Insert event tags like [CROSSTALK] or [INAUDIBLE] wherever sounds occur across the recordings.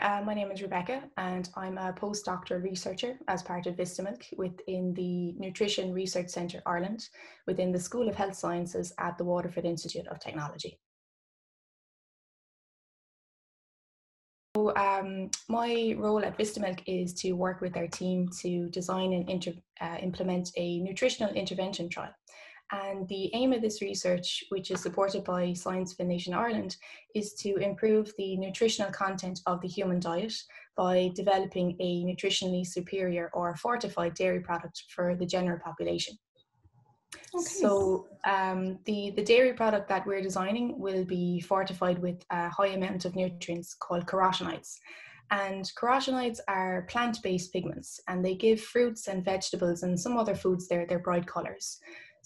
Uh, my name is Rebecca, and I'm a postdoctoral researcher as part of Vistamilk within the Nutrition Research Centre Ireland within the School of Health Sciences at the Waterford Institute of Technology. So, um, my role at Vistamilk is to work with our team to design and uh, implement a nutritional intervention trial. And the aim of this research, which is supported by Science Foundation Ireland, is to improve the nutritional content of the human diet by developing a nutritionally superior or fortified dairy product for the general population. Okay. So um, the, the dairy product that we're designing will be fortified with a high amount of nutrients called carotenoids. And carotenoids are plant-based pigments and they give fruits and vegetables and some other foods their, their bright colours.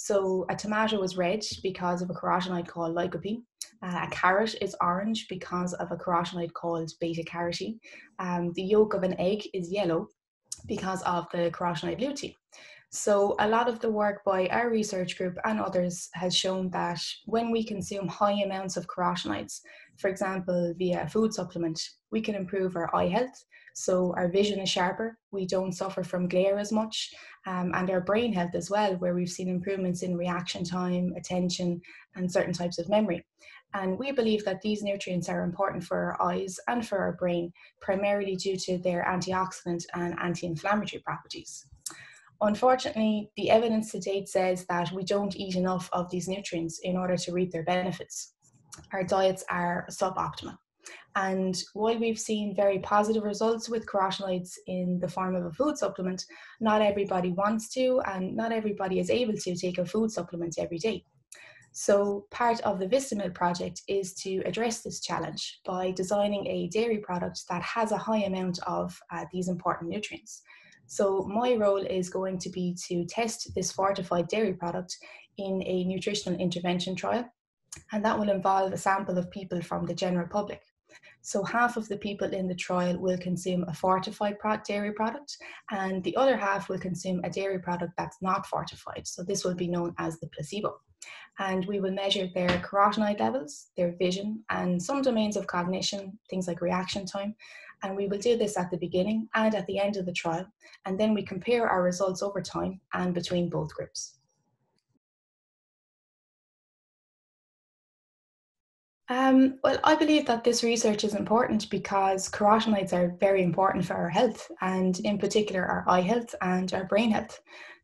So a tomato is red because of a carotenoid called lycopene. Uh, a carrot is orange because of a carotenoid called beta carotene. Um, the yolk of an egg is yellow because of the carotenoid lutein. So a lot of the work by our research group and others has shown that when we consume high amounts of carotenoids, for example, via a food supplement, we can improve our eye health. So our vision is sharper, we don't suffer from glare as much, um, and our brain health as well, where we've seen improvements in reaction time, attention, and certain types of memory. And we believe that these nutrients are important for our eyes and for our brain, primarily due to their antioxidant and anti inflammatory properties. Unfortunately, the evidence to date says that we don't eat enough of these nutrients in order to reap their benefits. Our diets are suboptimal. And while we've seen very positive results with carotenoids in the form of a food supplement, not everybody wants to, and not everybody is able to take a food supplement every day. So, part of the Vistamilk project is to address this challenge by designing a dairy product that has a high amount of uh, these important nutrients. So, my role is going to be to test this fortified dairy product in a nutritional intervention trial, and that will involve a sample of people from the general public. So half of the people in the trial will consume a fortified dairy product, and the other half will consume a dairy product that's not fortified. So this will be known as the placebo. And we will measure their carotenoid levels, their vision, and some domains of cognition, things like reaction time. And we will do this at the beginning and at the end of the trial. And then we compare our results over time and between both groups. Um, well, I believe that this research is important because carotenoids are very important for our health, and in particular, our eye health and our brain health.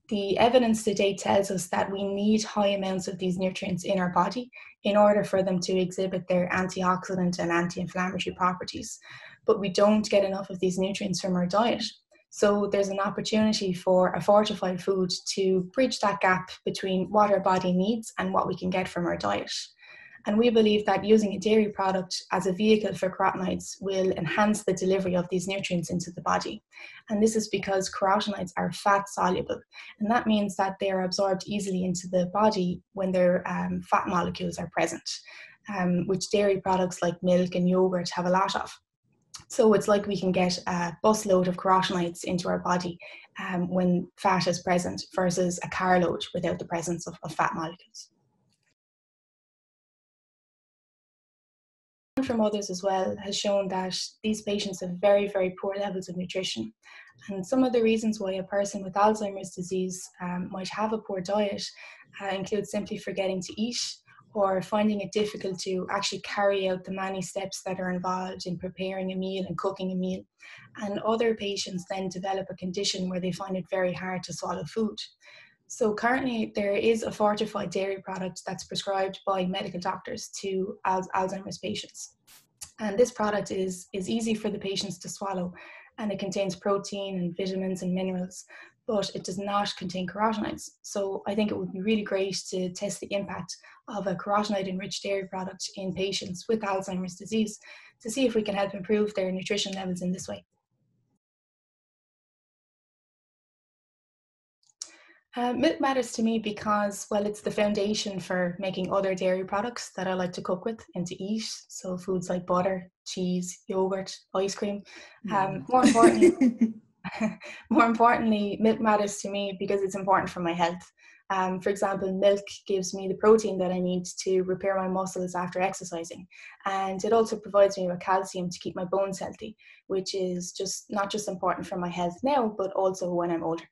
The evidence today tells us that we need high amounts of these nutrients in our body in order for them to exhibit their antioxidant and anti inflammatory properties. But we don't get enough of these nutrients from our diet. So there's an opportunity for a fortified food to bridge that gap between what our body needs and what we can get from our diet. And we believe that using a dairy product as a vehicle for carotenoids will enhance the delivery of these nutrients into the body. And this is because carotenoids are fat soluble. And that means that they are absorbed easily into the body when their um, fat molecules are present, um, which dairy products like milk and yogurt have a lot of. So it's like we can get a busload of carotenoids into our body um, when fat is present versus a carload without the presence of, of fat molecules. from others as well has shown that these patients have very, very poor levels of nutrition. And some of the reasons why a person with Alzheimer's disease um, might have a poor diet uh, include simply forgetting to eat or finding it difficult to actually carry out the many steps that are involved in preparing a meal and cooking a meal. And other patients then develop a condition where they find it very hard to swallow food. So currently there is a fortified dairy product that's prescribed by medical doctors to Alzheimer's patients. And this product is, is easy for the patients to swallow and it contains protein and vitamins and minerals, but it does not contain carotenoids. So I think it would be really great to test the impact of a carotenoid enriched dairy product in patients with Alzheimer's disease to see if we can help improve their nutrition levels in this way. Uh, milk matters to me because, well, it's the foundation for making other dairy products that I like to cook with and to eat. So, foods like butter, cheese, yogurt, ice cream. Um, mm. more importantly, [LAUGHS] [LAUGHS] more importantly, milk matters to me because it's important for my health. Um, for example, milk gives me the protein that I need to repair my muscles after exercising. And it also provides me with calcium to keep my bones healthy, which is just not just important for my health now, but also when I'm older.